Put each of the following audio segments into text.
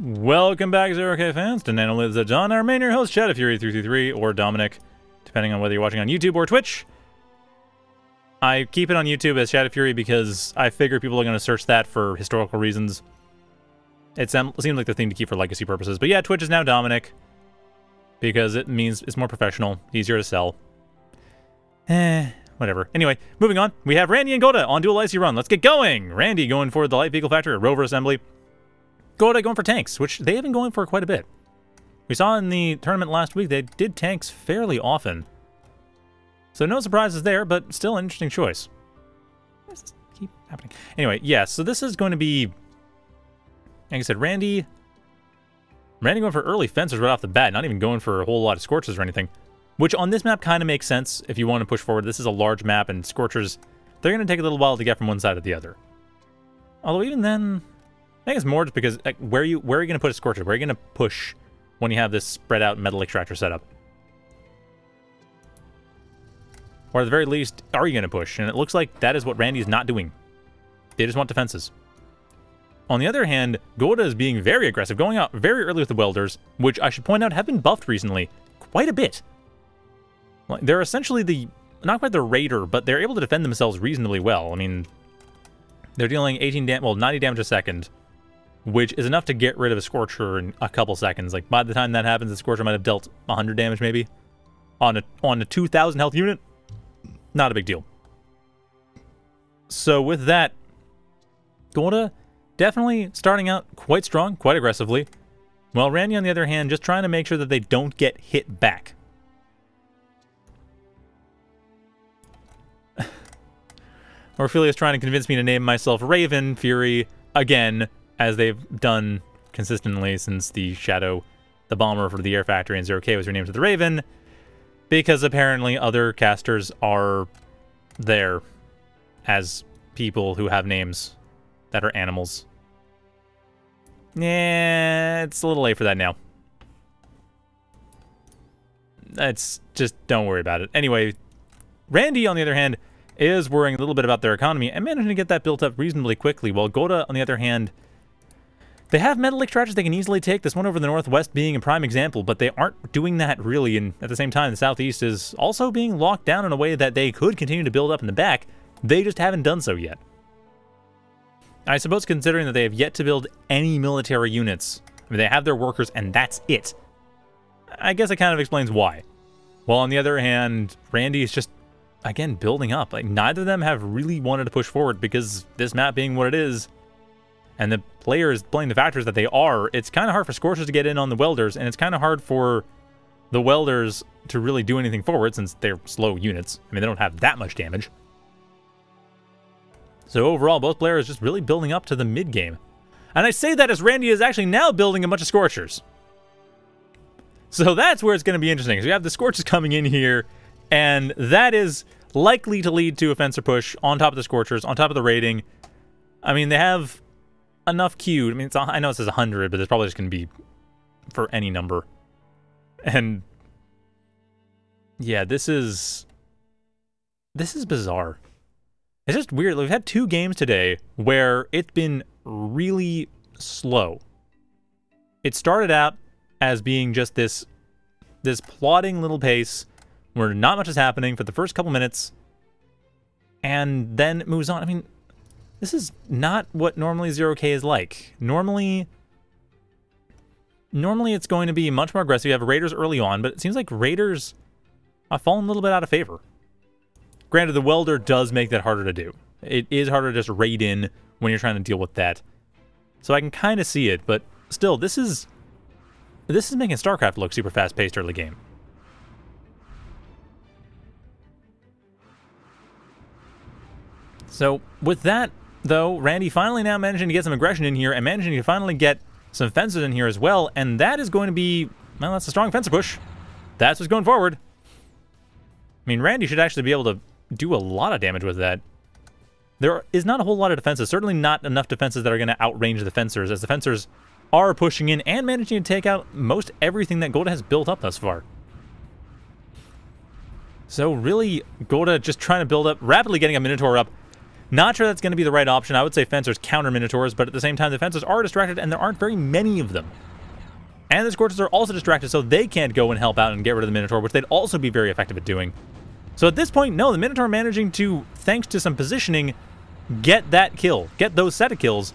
Welcome back, Zero-K fans, to Nano Lives at John. Our main your host, Shadow Fury 333 or Dominic, depending on whether you're watching on YouTube or Twitch. I keep it on YouTube as Shadow Fury because I figure people are going to search that for historical reasons. It seems like the thing to keep for legacy purposes. But yeah, Twitch is now Dominic because it means it's more professional, easier to sell. Eh, whatever. Anyway, moving on. We have Randy and Godde on Dual Icy Run. Let's get going. Randy going for the Light Vehicle Factory Rover Assembly. Going for tanks, which they have been going for quite a bit. We saw in the tournament last week they did tanks fairly often. So no surprises there, but still an interesting choice. This keep happening? Anyway, yeah, so this is going to be, like I said, Randy... Randy going for early fencers right off the bat, not even going for a whole lot of scorches or anything. Which on this map kind of makes sense if you want to push forward. This is a large map, and scorchers, they're going to take a little while to get from one side to the other. Although even then, I think it's more just because like, where you where are you going to put a Scorcher? Where are you going to push when you have this spread out metal extractor setup? Or at the very least, are you going to push? And it looks like that is what Randy is not doing. They just want defenses. On the other hand, Godde is being very aggressive, going out very early with the welders, which I should point out have been buffed recently quite a bit. They're essentially the, not quite the raider, but they're able to defend themselves reasonably well. I mean, they're dealing 18 damage, well, 90 damage a second, which is enough to get rid of a Scorcher in a couple seconds. Like, by the time that happens, the Scorcher might have dealt 100 damage, maybe, on a, on a 2,000 health unit. Not a big deal. So with that, Godde definitely starting out quite strong, quite aggressively, while Randy, on the other hand, just trying to make sure that they don't get hit back. Orphelius trying to convince me to name myself Raven Fury again, as they've done consistently since the Shadow, the bomber for the Air Factory and Zero-K was renamed to the Raven, because apparently other casters are there as people who have names that are animals. Yeah, it's a little late for that now. That's just don't worry about it. Anyway, Randy, on the other hand, is worrying a little bit about their economy and managing to get that built up reasonably quickly, while Godde, on the other hand, they have metal extractors they can easily take, this one over the northwest being a prime example, but they aren't doing that really, and at the same time, the southeast is also being locked down in a way that they could continue to build up in the back, they just haven't done so yet. I suppose considering that they have yet to build any military units, I mean, they have their workers and that's it. I guess it kind of explains why. While on the other hand, Randy is just, again, building up. Like, neither of them have really wanted to push forward because this map being what it is, and the players playing the factors that they are, it's kind of hard for Scorchers to get in on the Welders, and it's kind of hard for the Welders to really do anything forward since they're slow units. I mean, they don't have that much damage. So overall, both players just really building up to the mid-game. And I say that as Randy is actually now building a bunch of Scorchers. So that's where it's going to be interesting. So we have the Scorchers coming in here, and that is likely to lead to a fencer push on top of the Scorchers, on top of the raiding. I mean, they have enough queued. I mean, I know it says 100, but it's probably just going to be for any number. And yeah, this is this is bizarre. It's just weird. We've had two games today where it's been really slow. It started out as being just this this plodding little pace where not much is happening for the first couple minutes and then it moves on. I mean, this is not what normally Zero-K is like. Normally, normally it's going to be much more aggressive. You have Raiders early on, but it seems like Raiders have fallen a little bit out of favor. Granted, the Welder does make that harder to do. It is harder to just raid in when you're trying to deal with that. So I can kind of see it, but still, this is this is making StarCraft look super fast-paced early game. So with that, though, Randy finally now managing to get some aggression in here and managing to finally get some fences in here as well. And that is going to be, well, that's a strong fencer push. That's what's going forward. I mean, Randy should actually be able to do a lot of damage with that. There is not a whole lot of defenses, certainly not enough defenses that are going to outrange the fencers, as the fencers are pushing in and managing to take out most everything that Godde has built up thus far. So really, Godde just trying to build up, rapidly getting a Minotaur up, Not sure that's going to be the right option. I would say Fencers counter Minotaurs, but at the same time, the Fencers are distracted, and there aren't very many of them. And the Scorchers are also distracted, so they can't go and help out and get rid of the Minotaur, which they'd also be very effective at doing. So at this point, no, the Minotaur managing to, thanks to some positioning, get that kill, get those set of kills,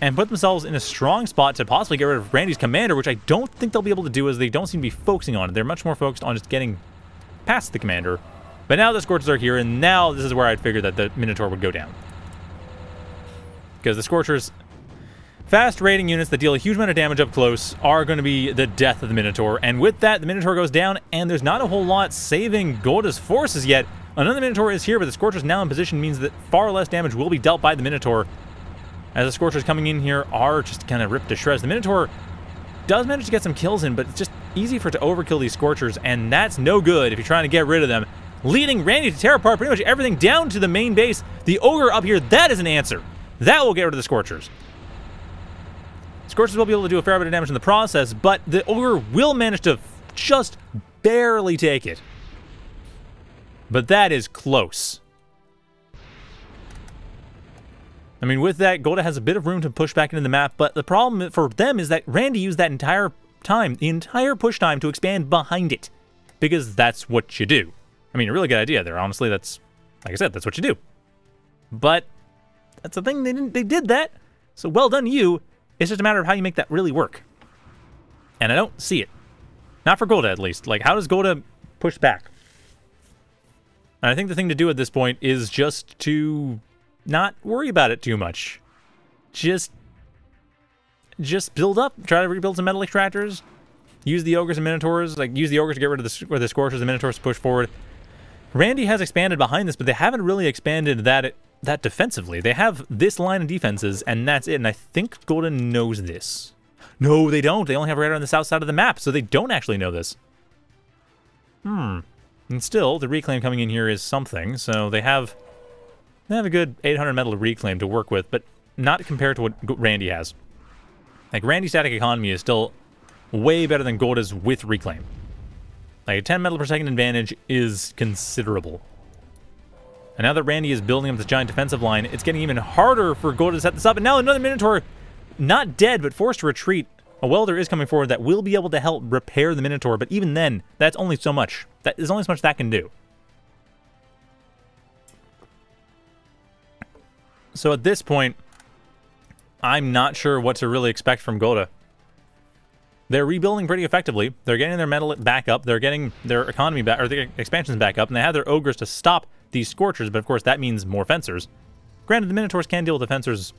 and put themselves in a strong spot to possibly get rid of Randy's commander, which I don't think they'll be able to do as they don't seem to be focusing on it. They're much more focused on just getting past the commander. But now the Scorchers are here, and now this is where I'd figure that the Minotaur would go down. Because the Scorchers, fast raiding units that deal a huge amount of damage up close, are going to be the death of the Minotaur. And with that, the Minotaur goes down, and there's not a whole lot saving Godde's forces yet. Another Minotaur is here, but the Scorchers now in position means that far less damage will be dealt by the Minotaur as the Scorchers coming in here are just kind of ripped to shreds. The Minotaur does manage to get some kills in, but it's just easy for it to overkill these Scorchers, and that's no good if you're trying to get rid of them. Leading Randy to tear apart pretty much everything down to the main base. The Ogre up here, that is an answer. That will get rid of the Scorchers. Scorchers will be able to do a fair bit of damage in the process, but the Ogre will manage to just barely take it. But that is close. I mean, with that, Godde has a bit of room to push back into the map, but the problem for them is that Randy used that entire time, the entire push time, to expand behind it. Because that's what you do. I mean, a really good idea there. Honestly, that's, like I said, that's what you do. But that's the thing, they, didn't, they did that. So well done you. It's just a matter of how you make that really work. And I don't see it. Not for Godde, at least. Like, how does Godde push back? And I think the thing to do at this point is just to not worry about it too much. Just just build up, try to rebuild some metal extractors, use the ogres and minotaurs, like use the ogres to get rid of the, or the scorchers and minotaurs to push forward. Randy has expanded behind this, but they haven't really expanded that that defensively. They have this line of defenses, and that's it. And I think Golden knows this. No, they don't. They only have radar on the south side of the map, so they don't actually know this. Hmm. And still, the reclaim coming in here is something, so they have they have a good 800 metal reclaim to work with, but not compared to what Randy has. Like, Randy's static economy is still way better than Godde's with reclaim. Like, a 10 metal per second advantage is considerable. And now that Randy is building up this giant defensive line, it's getting even harder for Godde to set this up. And now another Minotaur, not dead, but forced to retreat. A welder is coming forward that will be able to help repair the Minotaur, but even then, that's only so much. That is only so much that can do. So at this point, I'm not sure what to really expect from Godde. They're rebuilding pretty effectively. They're getting their metal back up. They're getting their economy back, or their expansions back up, and they have their ogres to stop these scorchers, but of course that means more fencers. Granted, the Minotaurs can deal with the fencers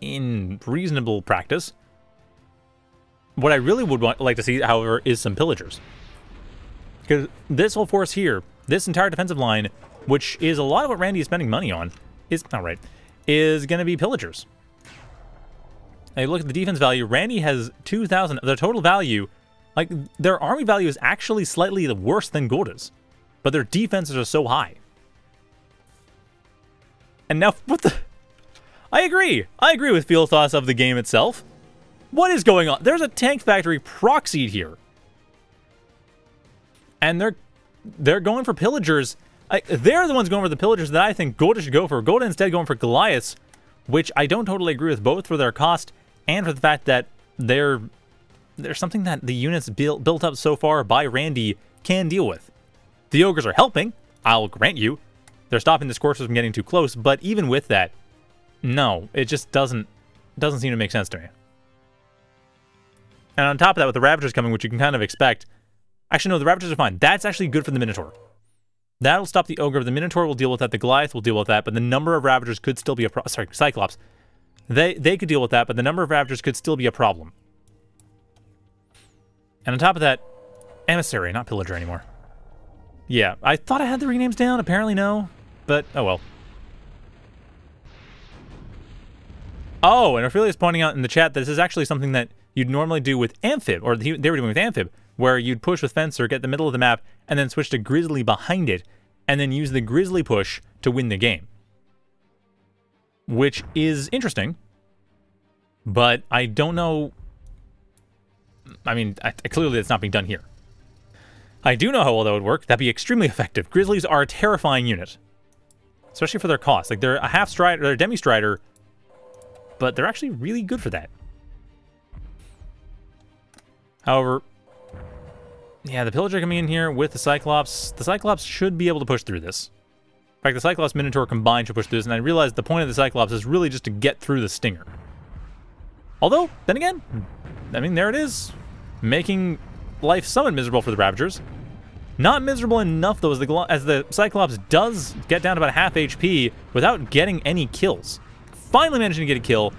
in reasonable practice. What I really would want, like to see, however, is some pillagers. Because this whole force here, this entire defensive line, which is a lot of what Randy is spending money on, is not right, is going to be pillagers. You look at the defense value. Randy has 2,000. Their total value, like their army value is actually slightly worse than Godde's, but their defenses are so high. And now, what the? I agree. I agree with Field Thoughts of the game itself. What is going on? There's a tank factory proxied here. And they're they're going for pillagers I, they're the ones going for the pillagers that I think Godde should go for. Godde instead going for Goliaths, which I don't totally agree with, both for their cost and for the fact that they're they're something that the units built built up so far by Randy can deal with. The ogres are helping, I'll grant you. They're stopping the scorchers from getting too close, but even with that, no, it just doesn't doesn't seem to make sense to me. And on top of that, with the Ravagers coming, which you can kind of expect, actually no, the Ravagers are fine. That's actually good for the Minotaur. That'll stop the Ogre. The Minotaur will deal with that. The Goliath will deal with that. But the number of Ravagers could still be a pro Sorry, Cyclops. They, they could deal with that, but the number of Ravagers could still be a problem. And on top of that, Emissary, not Pillager anymore. Yeah, I thought I had the renames down. Apparently no. But, oh well. Oh, and Ophelia's pointing out in the chat that this is actually something that you'd normally do with Amphib, or they were doing with Amphib, where you'd push with Fencer, get the middle of the map, and then switch to Grizzly behind it, and then use the Grizzly push to win the game. Which is interesting, but I don't know... I mean, I, clearly it's not being done here. I do know how well that would work. That'd be extremely effective. Grizzlies are a terrifying unit. especially for their cost. Like they're a half strider, they're a demi strider, but they're actually really good for that. However, yeah, the Pillager coming in here with the Cyclops, the Cyclops should be able to push through this. In fact, the Cyclops Minotaur combined should push through this, and I realized the point of the Cyclops is really just to get through the Stinger. Although, then again, I mean, there it is. Making life somewhat miserable for the Ravagers. Not miserable enough, though, as the, as the Cyclops does get down to about half HP without getting any kills. Finally managing to get a kill.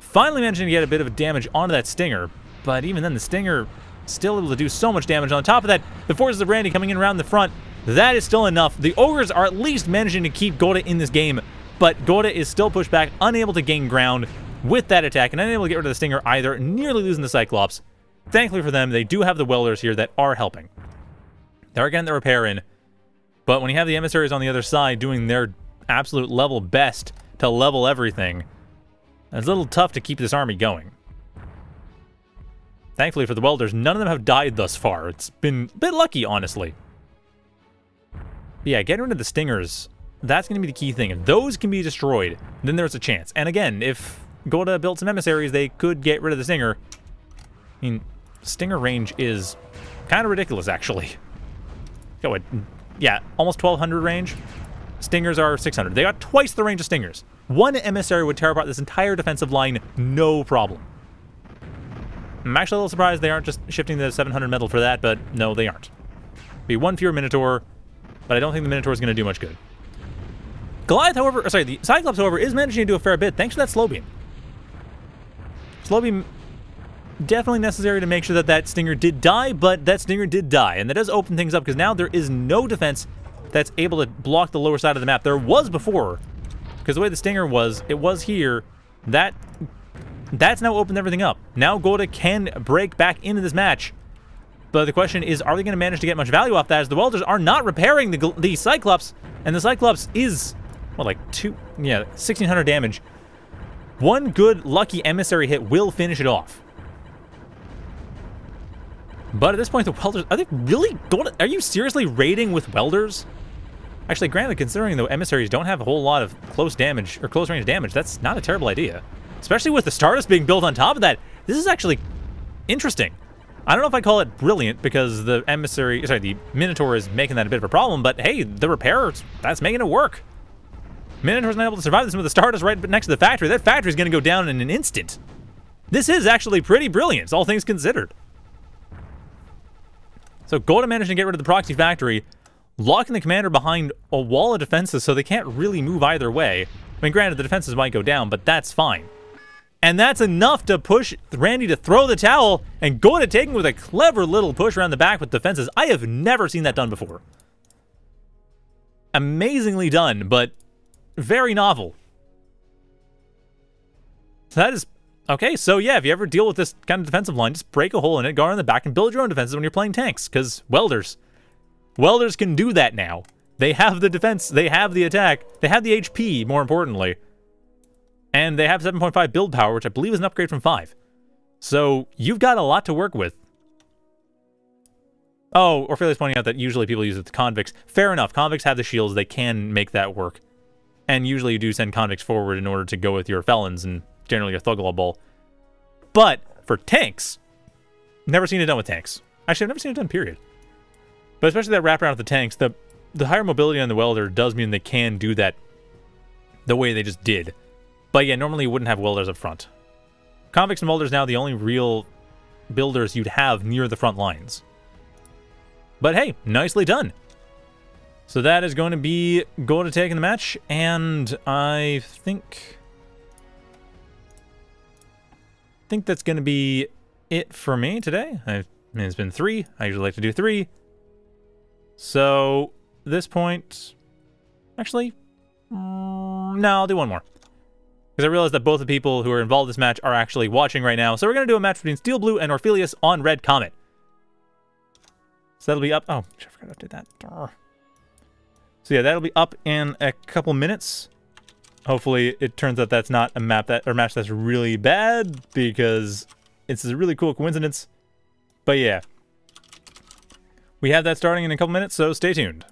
Finally managing to get a bit of damage onto that Stinger. But even then, the Stinger still able to do so much damage. On top of that, the forces of Randy coming in around the front, that is still enough. The Ogres are at least managing to keep Godde in this game, but Godde is still pushed back, unable to gain ground with that attack, and unable to get rid of the Stinger either, nearly losing the Cyclops. Thankfully for them, they do have the Welders here that are helping. They're getting the repair in, but when you have the Emissaries on the other side doing their absolute level best to level everything, it's a little tough to keep this army going. Thankfully for the Welders, none of them have died thus far. It's been a bit lucky, honestly. But yeah, getting rid of the Stingers, that's going to be the key thing. If those can be destroyed, then there's a chance. And again, if Godde built some emissaries, they could get rid of the Stinger. I mean, Stinger range is kind of ridiculous, actually. Go what? Yeah, almost 1,200 range. Stingers are 600. They got twice the range of Stingers. One emissary would tear apart this entire defensive line, no problem. I'm actually a little surprised they aren't just shifting the 700 metal for that, but no, they aren't. Be one fewer Minotaur, but I don't think the Minotaur is going to do much good. Goliath, however, sorry, the Cyclops, however, is managing to do a fair bit thanks to that slow beam. Slow beam definitely necessary to make sure that that Stinger did die, but that Stinger did die, and that does open things up because now there is no defense that's able to block the lower side of the map. There was before, because the way the Stinger was, it was here. That that's now opened everything up. Now Godde can break back into this match. But the question is, are they going to manage to get much value off that as the Welders are not repairing the, the Cyclops, and the Cyclops is, well, like two, yeah, 1600 damage. One good lucky emissary hit will finish it off. But at this point, the Welders, are they really going are you seriously raiding with Welders? Actually, granted, considering the emissaries don't have a whole lot of close damage, or close range damage, that's not a terrible idea. Especially with the Stardust being built on top of that. This is actually interesting. I don't know if I call it brilliant because the emissary, sorry, the Minotaur is making that a bit of a problem, but hey, the repair, that's making it work. Minotaur's not able to survive this with the Stardust right next to the factory. That factory's going to go down in an instant. This is actually pretty brilliant, all things considered. So Godde managed to get rid of the proxy factory, locking the commander behind a wall of defenses so they can't really move either way. I mean, granted, the defenses might go down, but that's fine. And that's enough to push Randy to throw the towel and go to taking with a clever little push around the back with defenses. I have never seen that done before. Amazingly done, but very novel. So that is... Okay, so yeah, if you ever deal with this kind of defensive line, just break a hole in it, go around the back, and build your own defenses when you're playing tanks, because welders. Welders can do that now. They have the defense, they have the attack, they have the HP, more importantly. And they have 7.5 build power, which I believe is an upgrade from 5. So you've got a lot to work with. Oh, Orphelia's pointing out that usually people use it to convicts. Fair enough. Convicts have the shields. They can make that work. And usually you do send convicts forward in order to go with your felons and generally your Thugala Bull. But for tanks, never seen it done with tanks. Actually, I've never seen it done, period. But especially that wraparound with the tanks, the, the higher mobility on the welder does mean they can do that the way they just did. But yeah, normally you wouldn't have welders up front. Convicts and welders now the only real builders you'd have near the front lines. But hey, nicely done. So that is going to be going to take in the match, and I think think that's going to be it for me today. I mean, it's been three. I usually like to do three. So this point, actually, mm, no, I'll do one more. Because I realized that both the people who are involved in this match are actually watching right now. So we're going to do a match between Steel Blue and Orphelius on Red Comet. So that'll be up. Oh, I forgot to do that. So yeah, that'll be up in a couple minutes. Hopefully it turns out that's not a map that or match that's really bad because it's a really cool coincidence. But yeah. We have that starting in a couple minutes, so stay tuned.